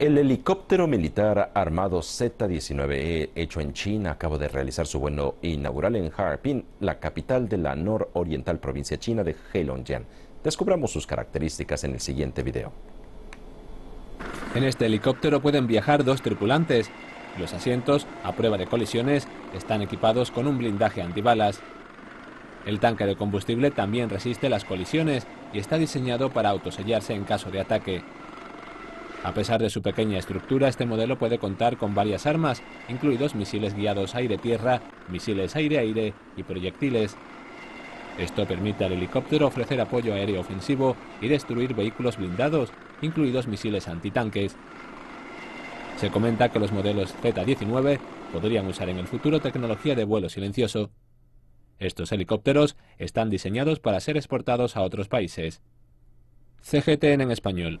El helicóptero militar armado Z-19E hecho en China acaba de realizar su vuelo inaugural en Harbin, la capital de la nororiental provincia china de Heilongjiang. Descubramos sus características en el siguiente video. En este helicóptero pueden viajar dos tripulantes. Los asientos, a prueba de colisiones, están equipados con un blindaje antibalas. El tanque de combustible también resiste las colisiones y está diseñado para autosellarse en caso de ataque. A pesar de su pequeña estructura, este modelo puede contar con varias armas, incluidos misiles guiados aire-tierra, misiles aire-aire y proyectiles. Esto permite al helicóptero ofrecer apoyo aéreo ofensivo y destruir vehículos blindados, incluidos misiles antitanques. Se comenta que los modelos Z-19 podrían usar en el futuro tecnología de vuelo silencioso. Estos helicópteros están diseñados para ser exportados a otros países. CGTN en español.